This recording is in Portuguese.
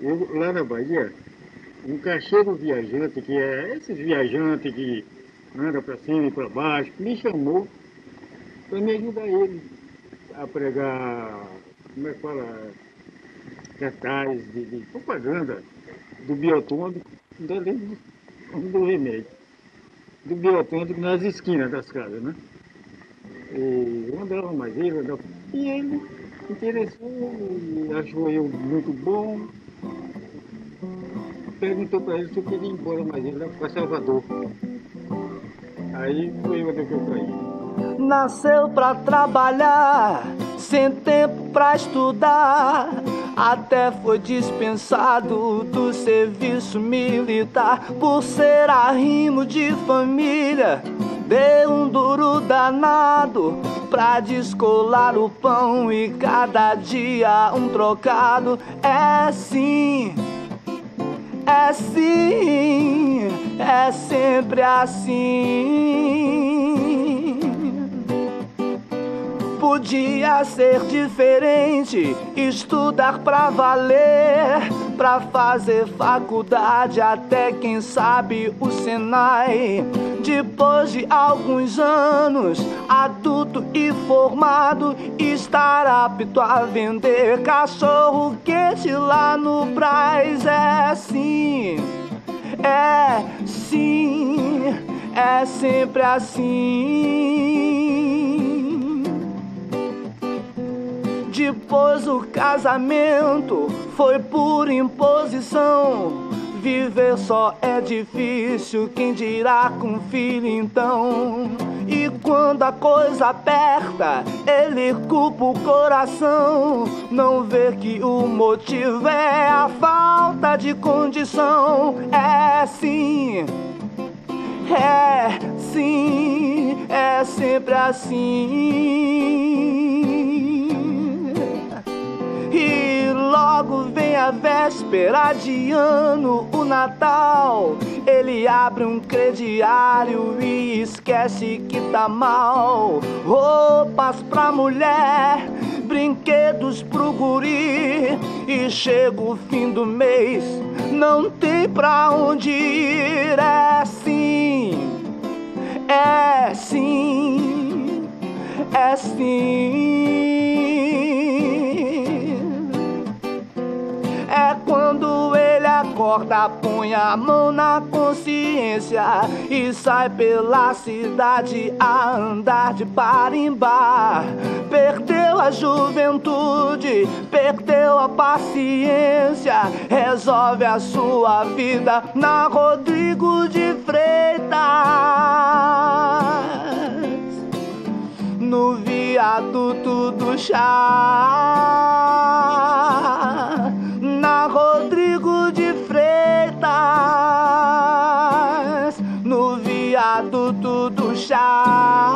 Lá na Bahia, um cacheiro viajante, que é esses viajantes que andam para cima e para baixo, me chamou para me ajudar ele a pregar, como é que fala, cartaz de, de propaganda do biotônico, do, do remédio, do biotônico nas esquinas das casas, né? E eu andava mais ele, andava, e ele interessou, achou eu muito bom, perguntou para ele se eu queria ir embora mais ele para Salvador. Aí foi onde eu caí. Nasceu para trabalhar, sem tempo para estudar. Até foi dispensado do serviço militar por ser arrimo de família. Deu um duro danado pra descolar o pão e cada dia um trocado. É sim é sim, é sempre assim. Podia ser diferente, estudar pra valer, pra fazer faculdade, até quem sabe o Senai. Depois de alguns anos, adulto e formado, estar apto a vender cachorro quente lá no Braz. É sim, é sim, é sempre assim. Depois o casamento foi por imposição Viver só é difícil, quem dirá com filho então? E quando a coisa aperta, ele culpa o coração. Não vê que o motivo é a falta de condição. É sim, é sim, é sempre assim. Véspera de ano, o Natal. Ele abre um crediário e esquece que tá mal. Roupas pra mulher, brinquedos pro guri. E chega o fim do mês, não tem pra onde ir. É sim, é sim, é sim. É quando ele acorda, põe a mão na consciência e sai pela cidade a andar de bar Perdeu a juventude, perdeu a paciência, resolve a sua vida na Rodrigo de Freitas no viaduto do chá. lado tudo chato.